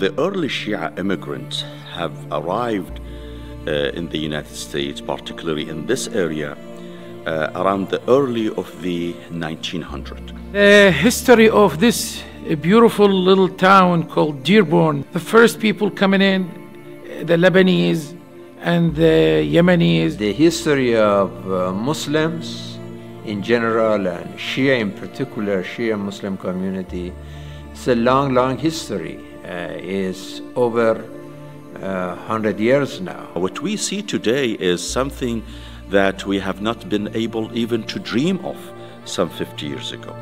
The early Shia immigrants have arrived uh, in the United States, particularly in this area, uh, around the early of the 1900s. The history of this beautiful little town called Dearborn, the first people coming in, the Lebanese and the Yemenis. The history of uh, Muslims in general and Shia in particular, Shia Muslim community, it's a long, long history. Uh, is over uh, 100 years now. What we see today is something that we have not been able even to dream of some 50 years ago.